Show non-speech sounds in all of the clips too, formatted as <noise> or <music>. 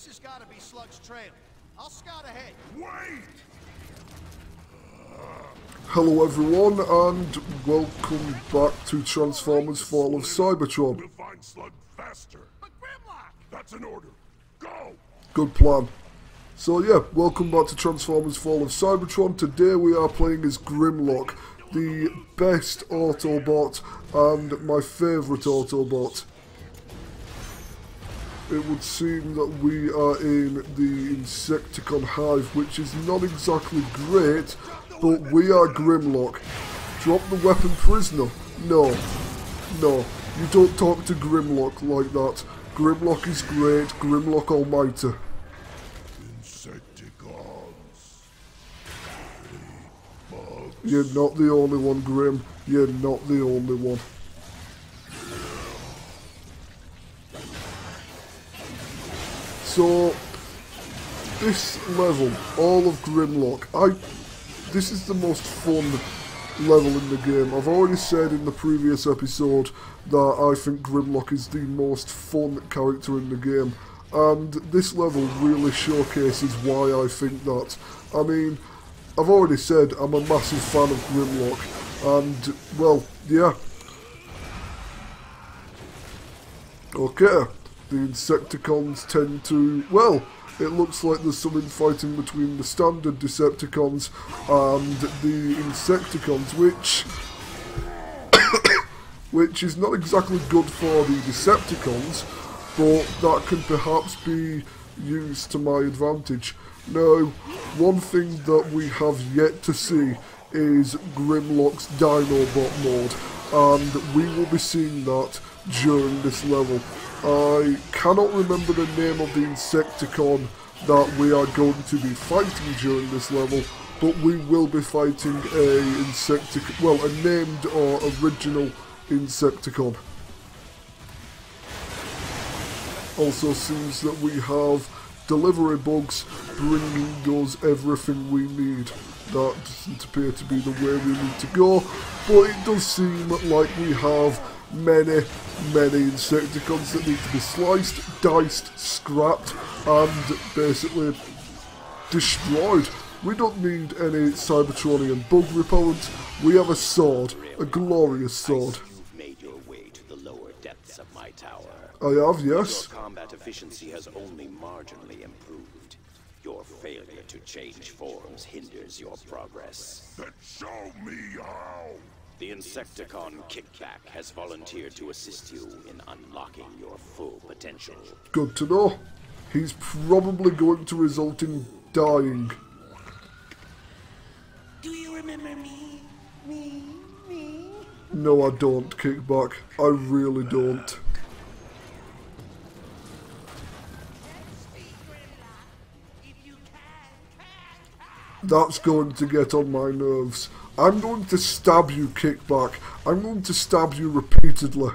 This has got to be Slug's trail. I'll scout ahead. Wait! Hello everyone and welcome back to Transformers Fall of Cybertron. We'll find Slug faster. But Grimlock! That's an order. Go! Good plan. So yeah, welcome back to Transformers Fall of Cybertron. Today we are playing as Grimlock, the best Autobot and my favourite Autobot. It would seem that we are in the Insecticon Hive, which is not exactly great, but we are Grimlock. Drop the weapon prisoner? No. No. You don't talk to Grimlock like that. Grimlock is great, Grimlock Almighty. Insecticons. You're not the only one, Grim. You're not the only one. So, this level, all of Grimlock, I, this is the most fun level in the game. I've already said in the previous episode that I think Grimlock is the most fun character in the game. And this level really showcases why I think that. I mean, I've already said I'm a massive fan of Grimlock, and well, yeah. Okay, the Insecticons tend to, well, it looks like there's some infighting between the standard Decepticons and the Insecticons, which, <coughs> which is not exactly good for the Decepticons, but that can perhaps be used to my advantage. Now, one thing that we have yet to see is Grimlock's Dinobot mode, and we will be seeing that during this level. I cannot remember the name of the Insecticon that we are going to be fighting during this level, but we will be fighting a Insecticon, well, a named or original Insecticon. Also seems that we have delivery bugs bringing us everything we need. That doesn't appear to be the way we need to go, but it does seem like we have many, many Insecticons that need to be sliced, diced, scrapped, and basically destroyed. We don't need any Cybertronian bug repellent, we have a sword, a glorious sword. You've made your way to the lower depths of my tower. I have, yes. Your combat efficiency has only marginally improved. Your failure to change forms hinders your progress. Then show me how! The Insecticon Kickback has volunteered to assist you in unlocking your full potential. Good to know. He's probably going to result in dying. Do you remember me? Me? Me? No, I don't, Kickback. I really don't. If you can, can, can. That's going to get on my nerves. I'm going to stab you, Kickback. I'm going to stab you repeatedly.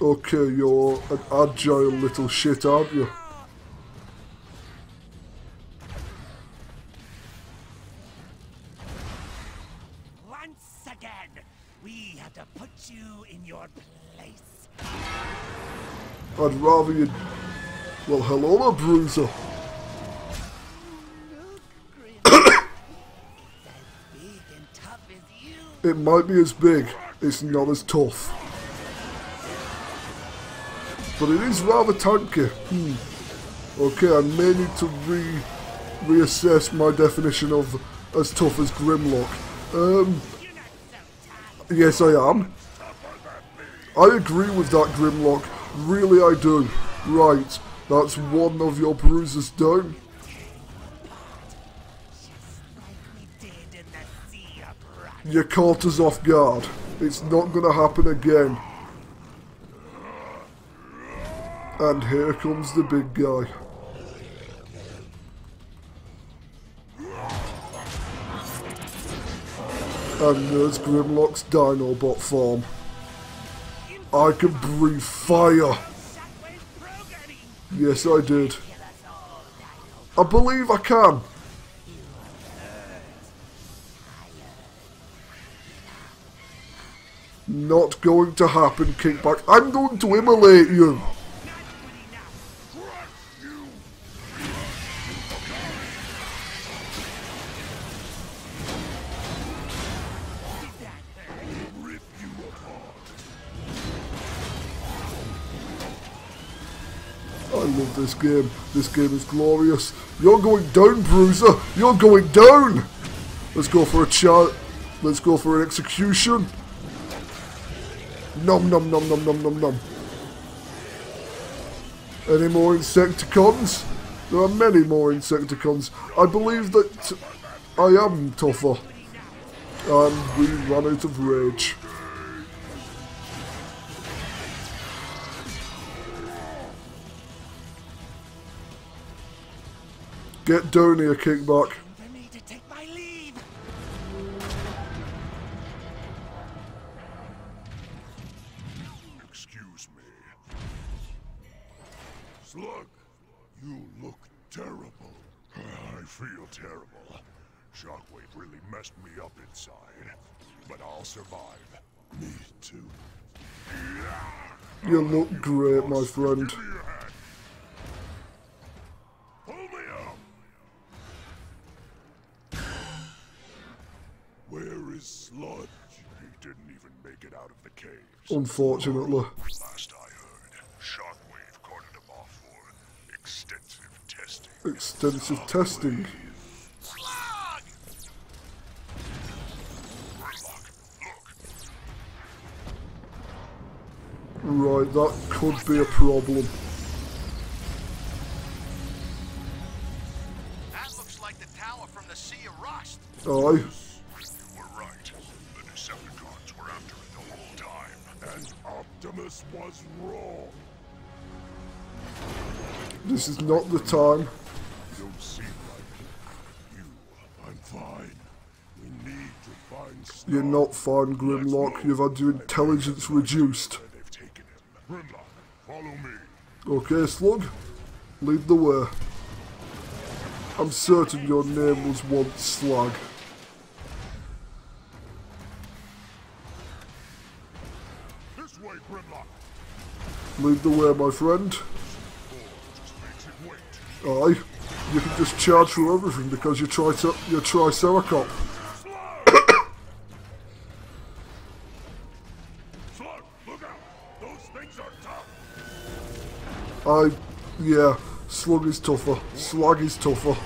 Okay, you're an agile little shit, aren't you? Once again, we have to put you in your place. I'd rather you... Well, hello Bruiser. Big and tough as you. It might be as big, it's not as tough. But it is rather tanky. Hmm. Okay, I may need to re reassess my definition of as tough as Grimlock. Um, yes, I am. I agree with that, Grimlock. Really, I do. Right, that's one of your bruises down. You caught us off guard. It's not gonna happen again. And here comes the big guy. And there's Grimlock's Dinobot form. I can breathe fire. Yes, I did. I believe I can. Not going to happen, kickback. I'm going to immolate you. I love this game. This game is glorious. You're going down, Bruiser. You're going down. Let's go for a chat. Let's go for an execution. Nom nom nom nom nom nom nom. Any more Insecticons? There are many more Insecticons. I believe that I am tougher. And we run out of rage. Get down here, kickback. Friend. Give me your hand. Pull me up. Where is Sludge? He didn't even make it out of the caves. Unfortunately. Last I heard, Shockwave carted him off for extensive testing. Extensive testing. Grimlock, look. Right, that could be a problem. That looks like the tower from the Sea of Rust. Aye. You were right. The Decepticons were after it the whole time. And Optimus was wrong. This is not the time. You don't seem like you. I'm fine. We need to find Slug. You're not fine, Grimlock. You've had your intelligence reduced. Where They've taken him. Grimlock, follow me. Okay, Slug? Lead the way. I'm certain your name was once Slug. This way, Grimlock. Lead the way, my friend. Oh, just makes it wait. Aye. You can just charge through everything because you're, tri- you're Triceratops. Slug, yeah, Slug is tougher. Slag is tougher.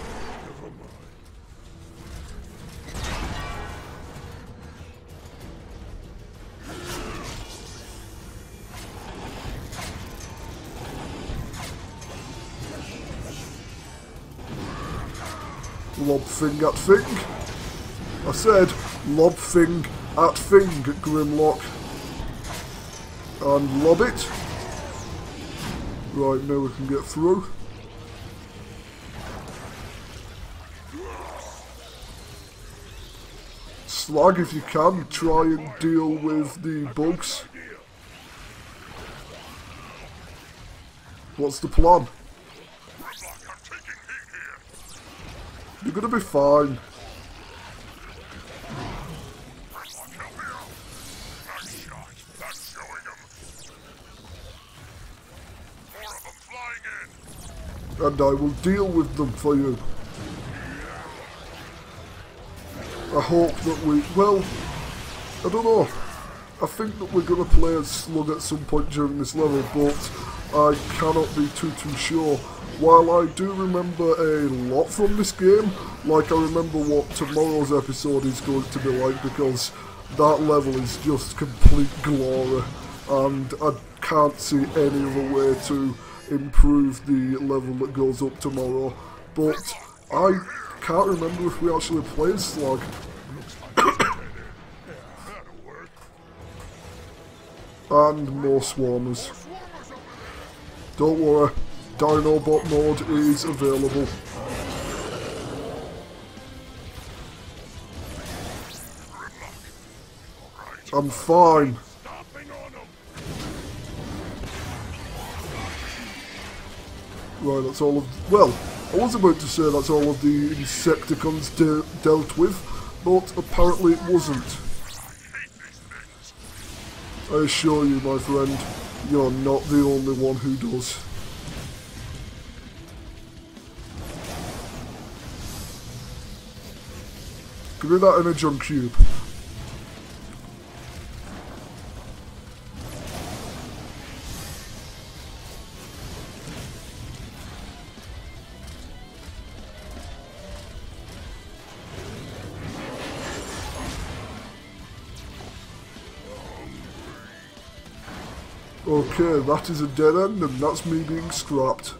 Lob thing at thing. I said lob thing at thing, Grimlock. And lob it. Right, now we can get through. Slag, if you can, try and deal with the bugs. What's the plan? You're gonna be fine. And I will deal with them for you. I hope that we, well, I don't know. I think that we're going to play a Slug at some point during this level, but I cannot be too too sure. While I do remember a lot from this game, like I remember what tomorrow's episode is going to be like because that level is just complete glory and I can't see any other way to improve the level that goes up tomorrow. But I can't remember if we actually played Slug. <coughs> And more swarmers. Don't worry, Dinobot mode is available. I'm fine. Right, that's all of. Well, I was about to say that's all of the Insecticons de- dealt with, but apparently it wasn't. I assure you, my friend, you're not the only one who does. Give me that energon cube. Okay, that is a dead end and that's me being scrapped.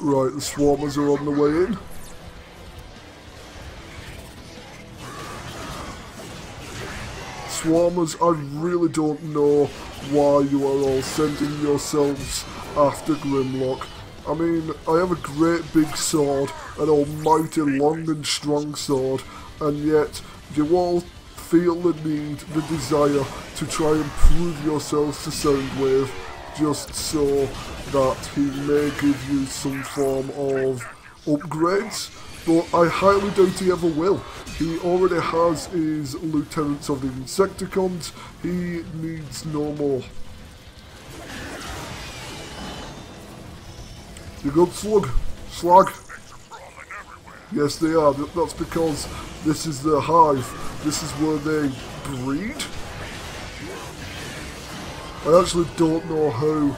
Right, the swarmers are on the way in. Swarmers, I really don't know why you are all sending yourselves after Grimlock. I mean, I have a great big sword, an almighty long and strong sword, and yet you all feel the need, the desire to try and prove yourselves to Soundwave just so that he may give you some form of upgrades. But I highly doubt he ever will. He already has his lieutenants of the Insecticons. He needs no more. You good, Slug? Slug? Yes, they are. That's because this is their hive. This is where they breed. I actually don't know how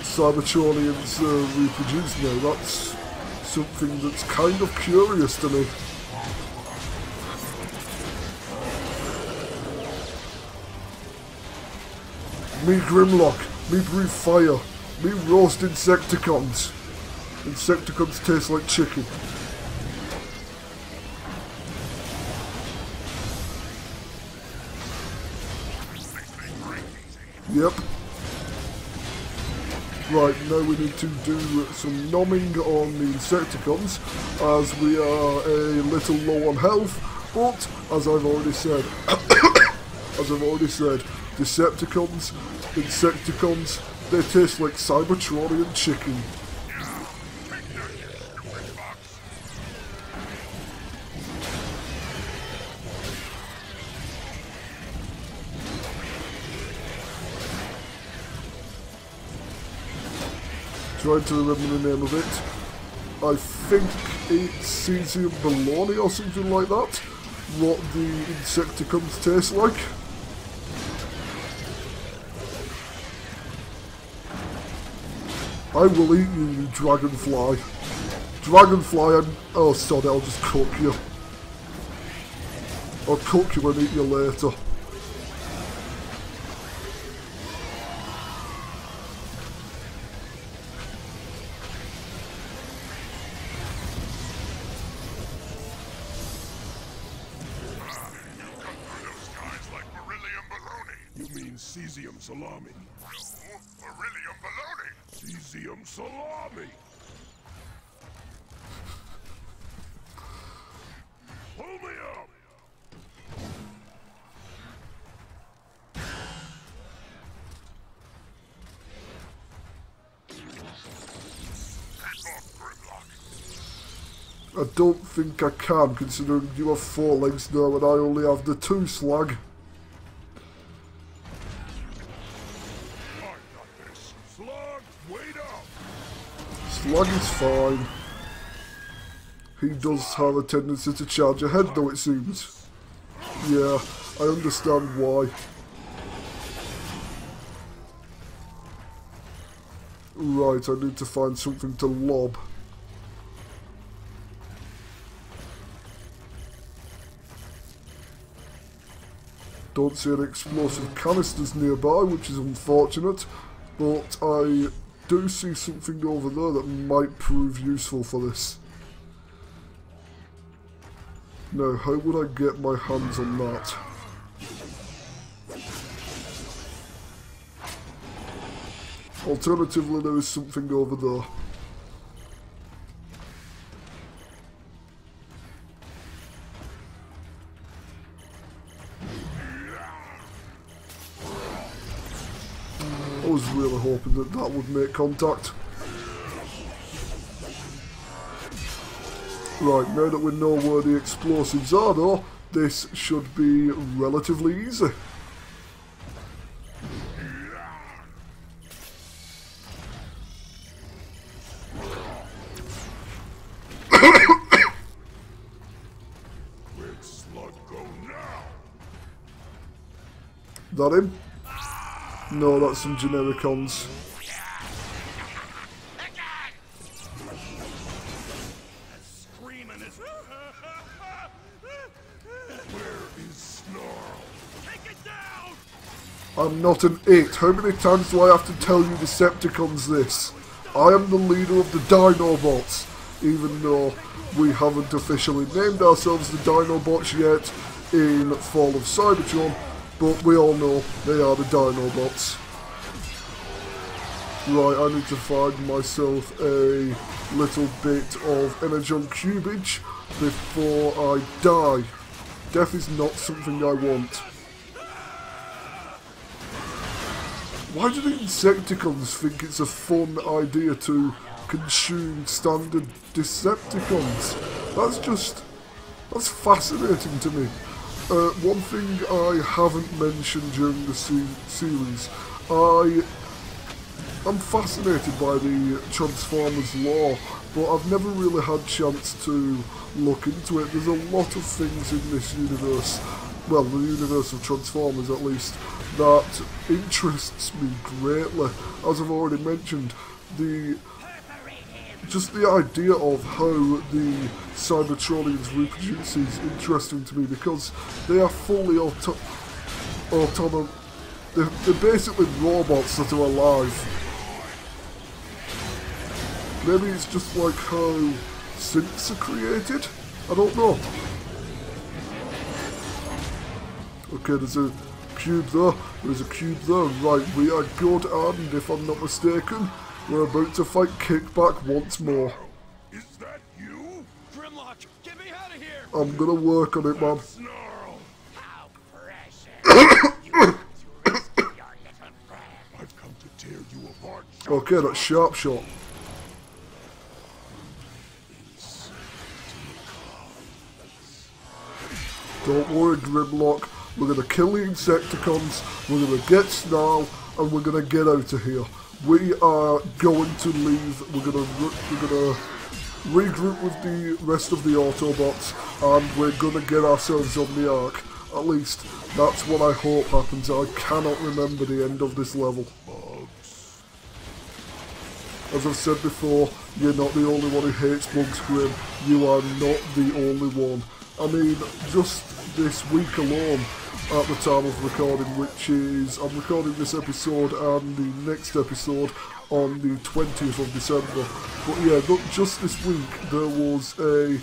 Cybertronians uh, reproduce now. That's something that's kind of curious to me. Me Grimlock, me breathe fire, me roast Insecticons. Insecticons taste like chicken. Yep. Right, now we need to do some numbing on the Insecticons, as we are a little low on health, but, as I've already said, <coughs> as I've already said, Decepticons, Insecticons, they taste like Cybertronian chicken. Trying to remember the name of it. I think it's cesium bologna or something like that. What the Insecticons taste like. I will eat you, you dragonfly. Dragonfly, and oh, sorry, I'll just cook you. I'll cook you and eat you later. I don't think I can, considering you have four legs now and I only have the two slag. Slug, is fine. He does have a tendency to charge ahead though it seems. Yeah, I understand why. Right, I need to find something to lob. Don't see any explosive canisters nearby, which is unfortunate, but I do see something over there that might prove useful for this. Now, how would I get my hands on that? Alternatively, there is something over there. Hoping that that would make contact. Right, now that we know where the explosives are though, this should be relatively easy. Where'd Slug go now? That him? No, that's some! I'm not an it. How many times do I have to tell you Decepticons this? I am the leader of the Dinobots, even though we haven't officially named ourselves the Dinobots yet in Fall of Cybertron, but we all know they are the Dinobots. Right, I need to find myself a little bit of Energon cubage before I die. Death is not something I want. Why do the Insecticons think it's a fun idea to consume standard Decepticons? That's just... that's fascinating to me. Uh, one thing I haven't mentioned during the se- series, I I'm fascinated by the Transformers lore, but I've never really had chance to look into it. There's a lot of things in this universe, well, the universe of Transformers at least, that interests me greatly. As I've already mentioned, the just the idea of how the Cybertronians reproduce is interesting to me because they are fully auto- autonomous. They're, they're basically robots that are alive. Maybe it's just like how synths are created? I don't know. Okay, there's a cube there. There's a cube there. Right, we are good, and if I'm not mistaken, we're about to fight Kickback once more. Is that you? Grimlock, get me out of here! I'm gonna work on it, man. Snarl! How precious! <coughs> you want to your little friend. I've come to tear you apart. Okay, that's Sharpshot. Don't worry, Grimlock. We're gonna kill the Insecticons, we're gonna get Snarl, and we're gonna get out of here. We are going to leave. We're gonna we're gonna regroup with the rest of the Autobots, and we're gonna get ourselves on the Ark. At least that's what I hope happens. I cannot remember the end of this level. As I've said before, you're not the only one who hates bugs, Grim. You are not the only one. I mean, just this week alone, at the time of recording, which is, I'm recording this episode and the next episode on the 20th of December. But yeah, look, just this week, there was a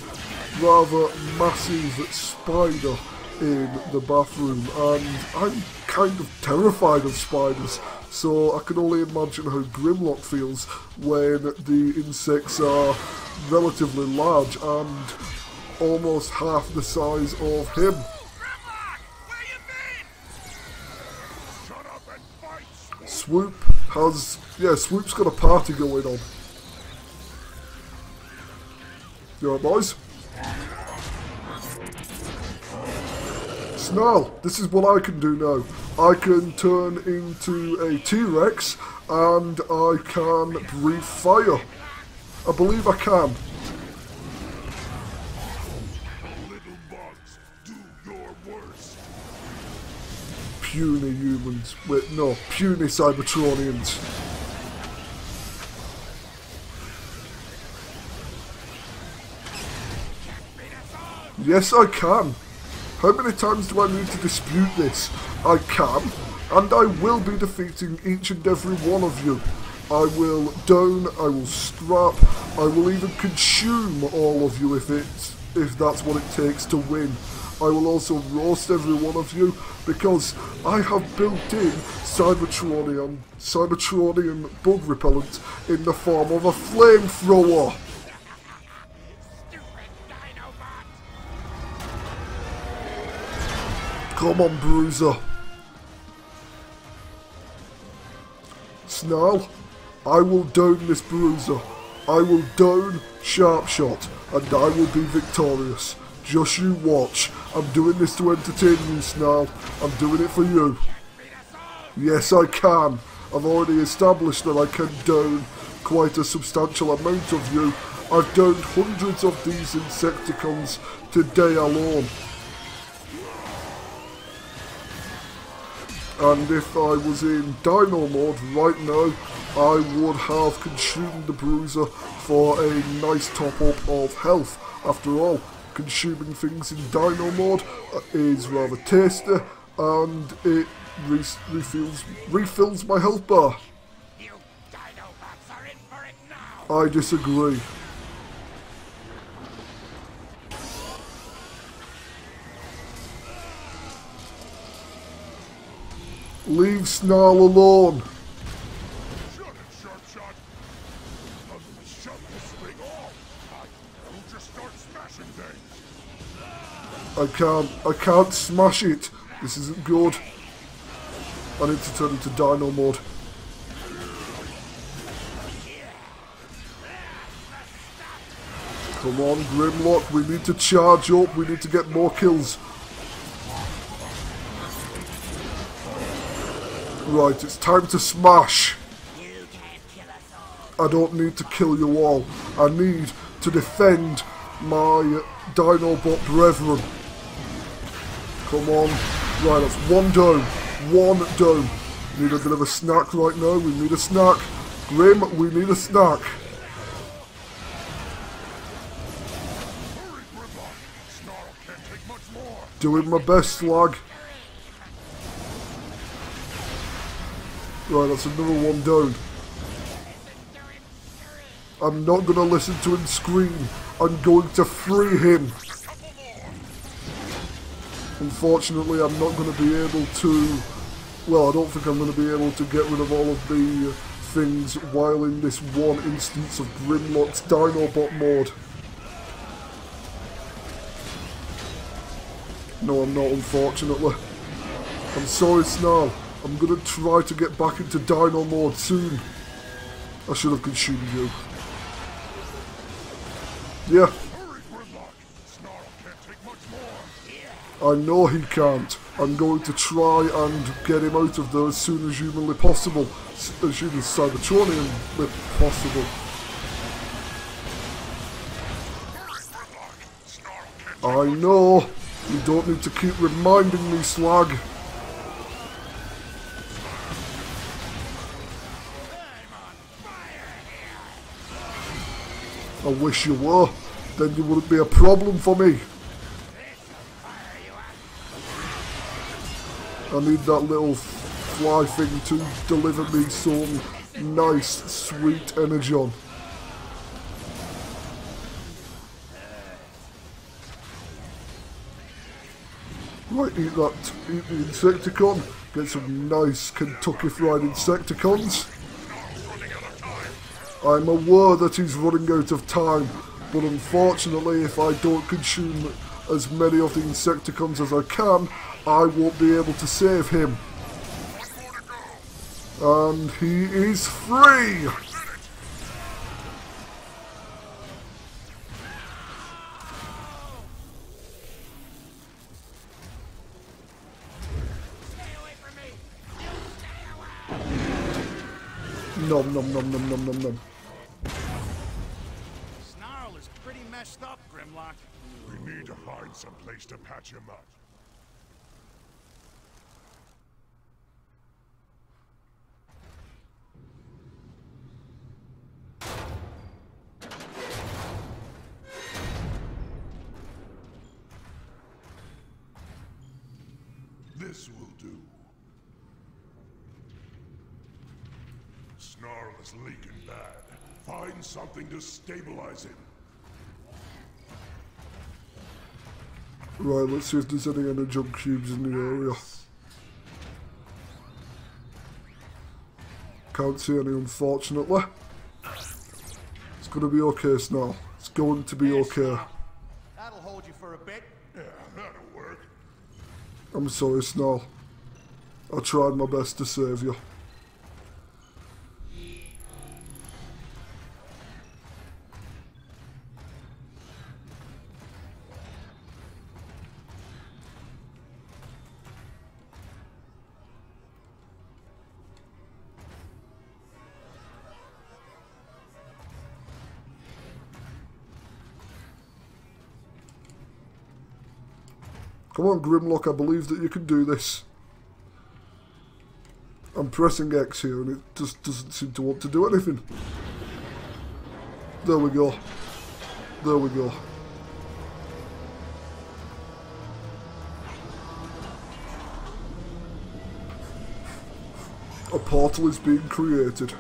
rather massive spider in the bathroom, and I'm kind of terrified of spiders. So I can only imagine how Grimlock feels when the insects are relatively large and almost half the size of him. Swoop has, yeah, Swoop's got a party going on. You alright, boys? Snarl, this is what I can do now. I can turn into a T-Rex and I can breathe fire. I believe I can. Puny humans. Wait, no, puny Cybertronians. Yes, I can. How many times do I need to dispute this? I can, and I will be defeating each and every one of you. I will down, I will strap, I will even consume all of you if it's if that's what it takes to win. I will also roast every one of you because I have built in Cybertronian Cybertronian bug repellent in the form of a flamethrower. Come on, Bruiser. Snarl, I will down this bruiser. I will down Sharpshot, and I will be victorious. Just you watch. I'm doing this to entertain you, Snarl. I'm doing it for you. Yes, I can. I've already established that I can down quite a substantial amount of you. I've downed hundreds of these Insecticons today alone. And if I was in Dino mode right now, I would have consumed the Bruiser for a nice top up of health. After all, consuming things in Dino mode uh, is rather tasty and it re refills, refills my health bar. You Dinobots are in for it now! I disagree. Leave Snarl alone. I can't, I can't smash it. This isn't good. I need to turn into Dino mode. Come on, Grimlock, we need to charge up, we need to get more kills. Right, it's time to smash. I don't need to kill you all. I need to defend my Dinobot brethren. Come on. Right, that's one down. One down. Need a bit of a snack right now. We need a snack. Grim, we need a snack. Doing my best, Slag. Right, that's another one down. I'm not going to listen to him scream. I'm going to free him. Unfortunately, I'm not going to be able to... Well, I don't think I'm going to be able to get rid of all of the uh, things while in this one instance of Grimlock's Dinobot mode. No, I'm not, unfortunately. I'm sorry, Snarl. I'm gonna try to get back into Dino mode soon. I should have consumed you. Yeah, I know he can't. I'm going to try and get him out of there as soon as humanly possible. As human Cybertronianly possible. I know. You don't need to keep reminding me, Slag. I wish you were. Then you wouldn't be a problem for me. I need that little fly thing to deliver me some nice, sweet energon. Right, eat that, eat the Insecticon, get some nice Kentucky Fried Insecticons. I'm aware that he's running out of time, but unfortunately if I don't consume as many of the Insecticons as I can, I won't be able to save him. And he is free! Stay away from me! You stay away! Nom nom nom nom nom nom nom. Snarl is pretty messed up, Grimlock. We need to find some place to patch him up. This will do. Snarl is leaking bad. Find something to stabilize him. Right, let's see if there's any energon cubes in the area. Can't see any, unfortunately. It's gonna be okay, Snarl. It's going to be okay. That'll hold you for a bit. Yeah, that'll work. I'm sorry, Snarl. I tried my best to save you. Grimlock, I believe that you can do this. I'm pressing X here and it just doesn't seem to want to do anything. There we go. There we go. A portal is being created.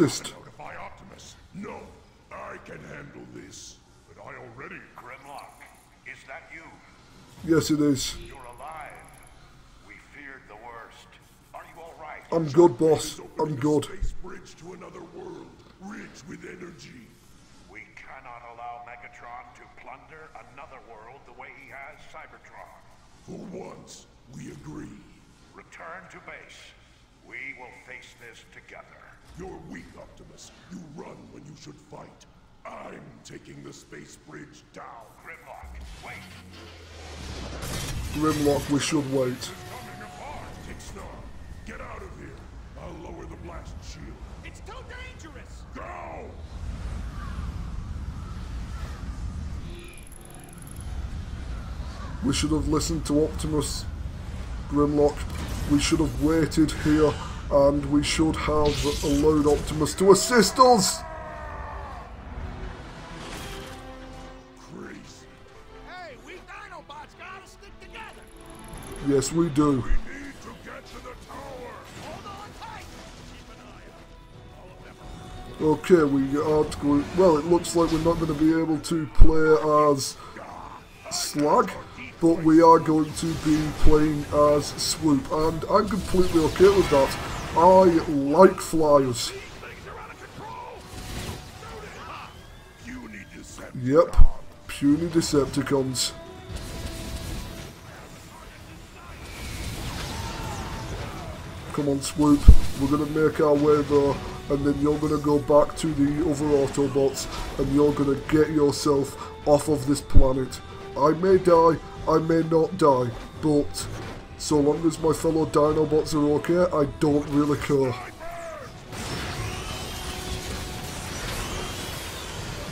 I noticed. Notify Optimus. No, I can handle this. But I already. Grimlock, is that you? Yes, it is. You're alive. We feared the worst. Are you all right? I'm good, boss. I'm good. Space bridge to another world, rich with energy. We cannot allow Megatron to plunder another world the way he has Cybertron. For once, we agree. Return to base. We will face this together. You're weak, Optimus. You run when you should fight. I'm taking the space bridge down. Grimlock, wait. Grimlock, we should wait. Coming apart, Kickstar. Get out of here. I'll lower the blast shield. It's too dangerous. Go! We should have listened to Optimus Grimlock. We should have waited here and we should have allowed Optimus to assist us. Hey, we Dinobots gotta stick together. Yes, we do. We need to get to the tower. Hold on tight. Keep an eye on all of them. Okay, we aren't going. Well, it looks like we're not going to be able to play as Slag, but we are going to be playing as Swoop, and I'm completely okay with that. I like flyers. Yep, puny Decepticons. Come on, Swoop. We're gonna make our way there, and then you're gonna go back to the other Autobots, and you're gonna get yourself off of this planet. I may die, I may not die, but so long as my fellow Dinobots are okay, I don't really care.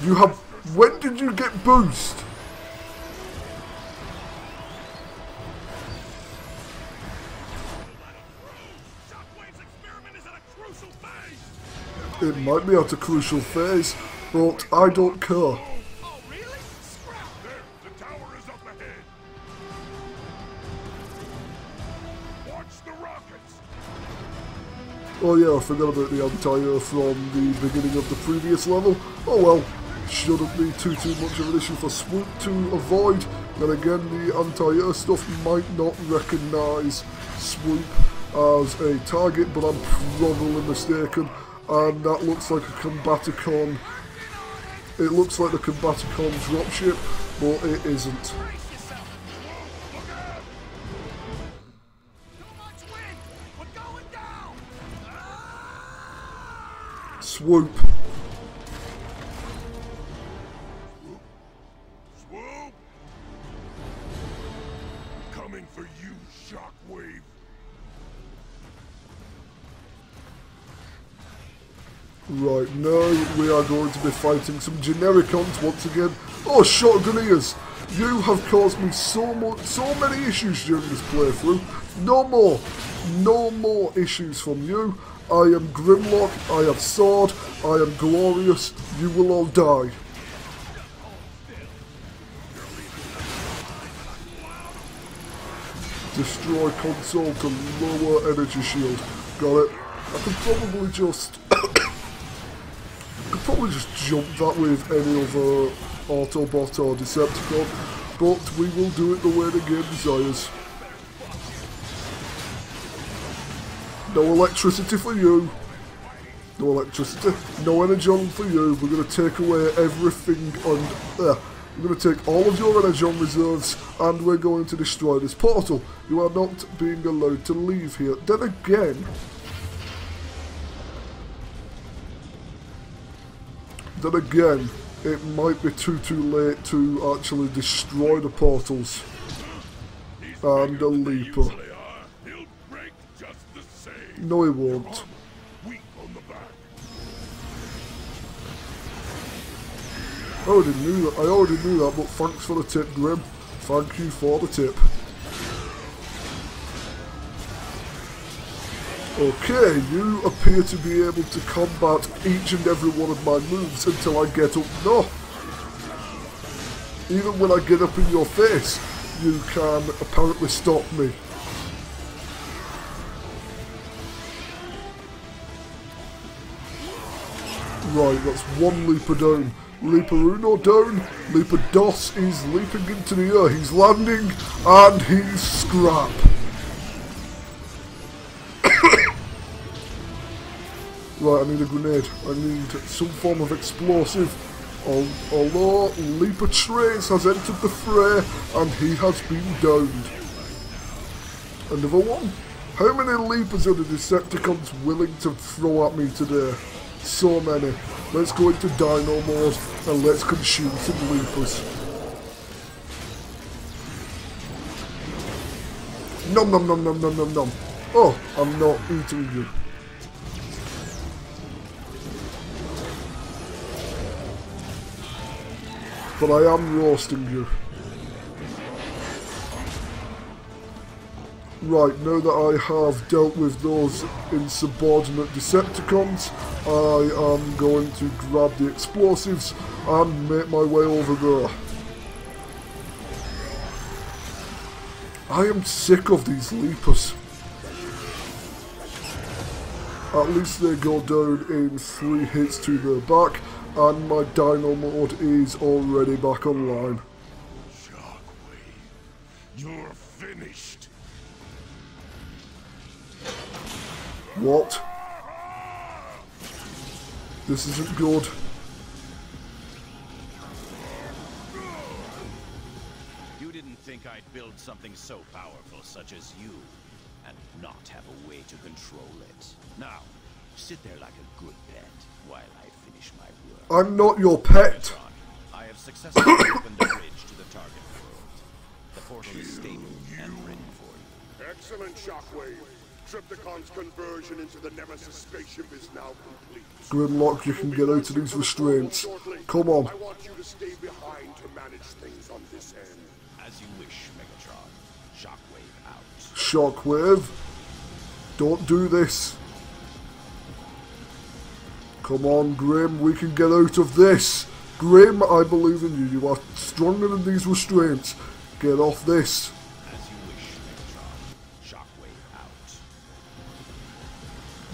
You have. When did you get boost? It might be at a crucial phase, but I don't care. Oh yeah, I forgot about the anti-air from the beginning of the previous level. Oh well, shouldn't be too too much of an issue for Swoop to avoid. Then again, the anti-air stuff might not recognise Swoop as a target, but I'm probably mistaken. And that looks like a Combaticon. It looks like the Combaticon dropship, but it isn't. Swoop. Swoop! Coming for you, Shockwave. Right, now we are going to be fighting some Genericons once again. Oh, Shotgunners! You have caused me so much, so many issues during this playthrough. No more, no more issues from you. I am Grimlock, I have Sword, I am Glorious, you will all die. Destroy console to lower energy shield. Got it. I can probably just <coughs> could probably just jump that with any other Autobot or Decepticon, but we will do it the way the game desires. No electricity for you. No electricity. No Energon for you. We're going to take away everything on... Uh, we're going to take all of your Energon reserves and we're going to destroy this portal. You are not being allowed to leave here. Then again... Then again, it might be too too late to actually destroy the portals and the leaper. No, he won't. I already knew that. I already knew that, but thanks for the tip, Grim. Thank you for the tip. Okay, you appear to be able to combat each and every one of my moves until I get up. No! Even when I get up in your face, you can apparently stop me. Right, that's one leaper down. Leaper Uno down. Leaper Dos is leaping into the air. He's landing and he's scrap. <coughs> right, I need a grenade. I need some form of explosive. Al- Although Leaper Tres has entered the fray and he has been downed. Another one? How many Leapers are the Decepticons willing to throw at me today? So many. Let's go into Dino mode and let's consume some Leapers. Nom nom nom nom nom nom nom. Oh, I'm not eating you. But I am roasting you. Right, now that I have dealt with those insubordinate Decepticons, I am going to grab the explosives and make my way over there. I am sick of these leapers. At least they go down in three hits to the back, and my dino mode is already back online. Shockwave, you're finished. What? This isn't good. You didn't think I'd build something so powerful such as you and not have a way to control it. Now, sit there like a good pet while I finish my work. I'm not your pet. I have successfully <coughs> opened the bridge to the target world. The portal is stable and ready for you. Excellent, Shockwave. Trypticon's conversion into the Nemesis spaceship is now complete. Grimlock, you can get out of these restraints. Come on. I want you to stay behind to manage things on this end. As you wish, Megatron. Shockwave out. Shockwave. Don't do this. Come on, Grim, we can get out of this. Grim, I believe in you. You are stronger than these restraints. Get off this.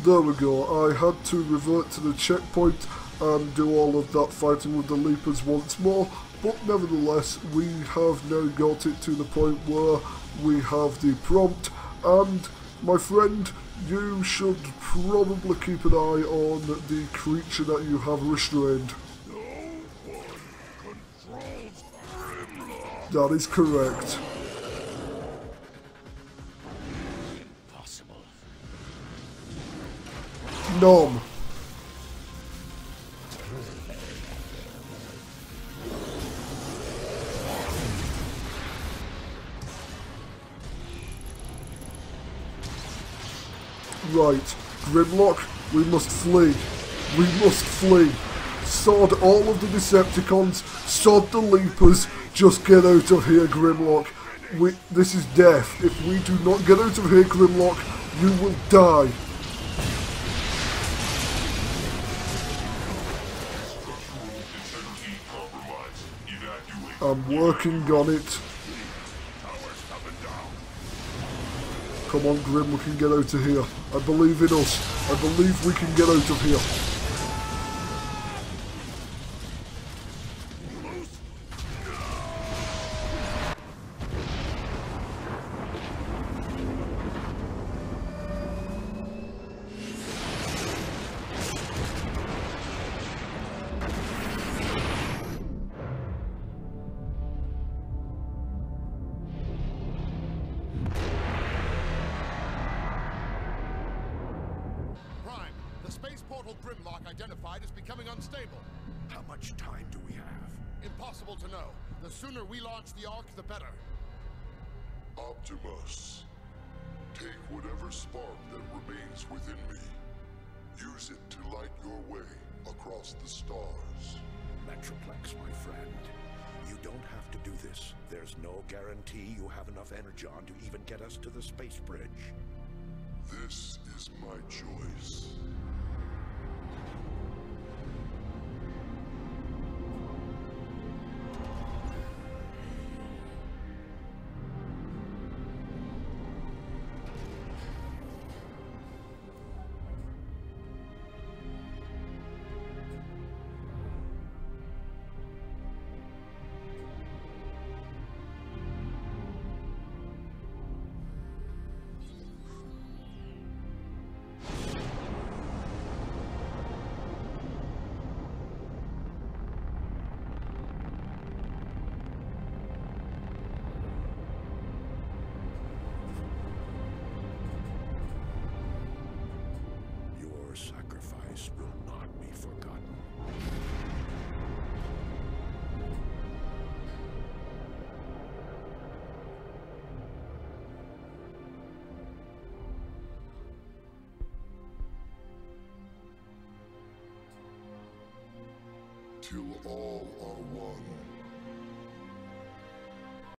There we go. I had to revert to the checkpoint and do all of that fighting with the Leapers once more. But nevertheless, we have now got it to the point where we have the prompt. And my friend, you should probably keep an eye on the creature that you have restrained. No That is correct. Nom. Right, Grimlock, we must flee. We must flee. Sod all of the Decepticons, sod the Leapers, just get out of here, Grimlock. We, this is death. If we do not get out of here, Grimlock, you will die. I'm working on it. Come on, Grim, we can get out of here. I believe in us. I believe we can get out of here. Till all are one.